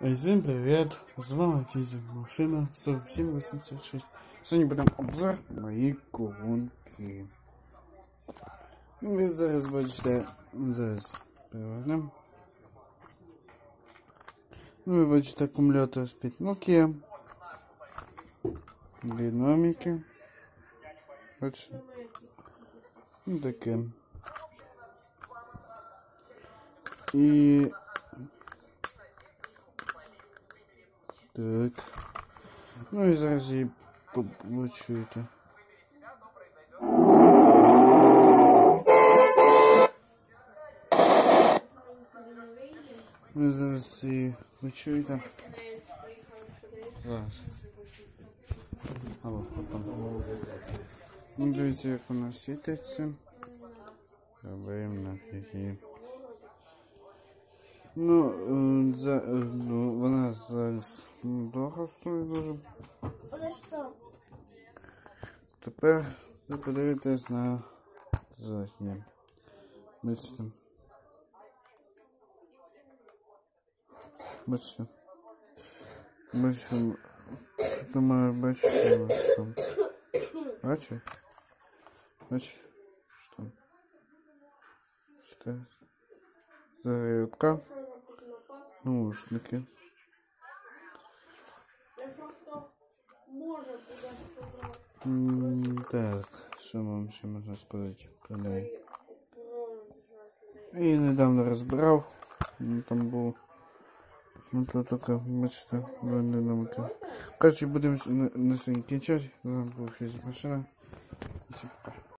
І Всім привіт! З вами Фізик Машина 4786. Сьогодні будемо обзор мої колонки. Ну, ви зараз бачите, зараз перевернемо. Ну, ви бачите акумулятор з 5 Nokia. Динаміки. Бачите? Ну таке. І Так. Ну і зараз її почуєте. Ну зараз її почуєте. Зараз. Алло, потом. Ну дивіться, як вона світиться. Заберемо на її. Ну, за, ну, вона зараз довго стоїть дуже. Що? Тепер ви подивитесь на заднє. Бачите. Бачите. Бачите. Думаю, бачите, там. Бачите? Бачите? Що там? Що? Зарядка. Наушники. Якщо хто може буде сказати. М, Так, що вам ще можна сказати про неї? І недавно розбирав. Ну, там був. Ну то таке, бачите, вони намки. Коротше, будемо с- на, на сьогодні кінчати. З вами був фізик машина. І всім пока.